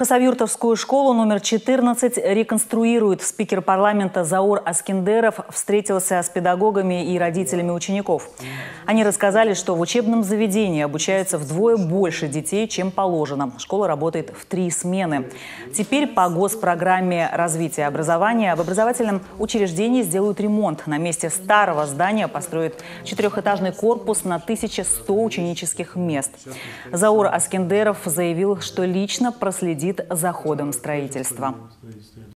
Хасавюртовскую школу номер 14 реконструируют. Спикер парламента Заур Аскиндеров встретился с педагогами и родителями учеников. Они рассказали, что в учебном заведении обучаются вдвое больше детей, чем положено. Школа работает в три смены. Теперь по госпрограмме развития образования в образовательном учреждении сделают ремонт. На месте старого здания построят четырехэтажный корпус на 1100 ученических мест. Заур Аскиндеров заявил, что лично проследит за ходом строительства.